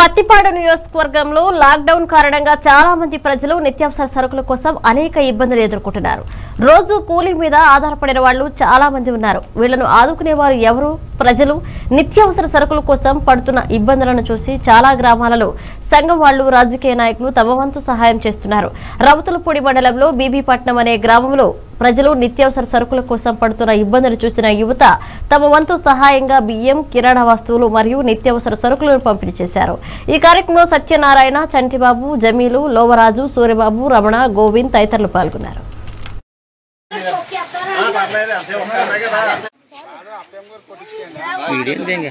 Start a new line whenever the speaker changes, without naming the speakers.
పత్తిపాడు నియోజకవర్గంలో లాక్డౌన్ కారణంగా చాలా మంది ప్రజలు నిత్యావసర సరుకుల కోసం అనేక ఇబ్బందులు ఎదుర్కొంటున్నారు. రోజు కూలీ మీద ఆధారపడిన వాళ్ళు చాలా మంది ఉన్నారు. వీళ్ళను ఆదుకునేవారు ఎవరు? ప్రజలు నిత్యావసర సరుకుల కోసం పడుతున్న ఇబ్బందులను చూసి చాలా గ్రామాలలో సంఘం వాళ్ళు రాజకీయ నాయకులు తమ వంతు సహాయం చేస్తున్నారు. రౌతులపూడి మండలంలో బీబీపట్నం అనే గ్రామంలో ప్రజలు నిత్యావసర సరుకుల కోసం పడుతున్న ఇబ్బందులు చూసిన యువత తమ వంతు సహాయంగా బియ్యం కిరాణా వస్తువులు మరియు నిత్యావసర సరుకులను పంపిణీ చేశారు. ఈ కార్యక్రమంలో సత్యనారాయణ చంటిబాబు జమీలు లోవరాజు సూర్యబాబు రమణ గోవింద్ తదితరులు పాల్గొన్నారు.
వీడేం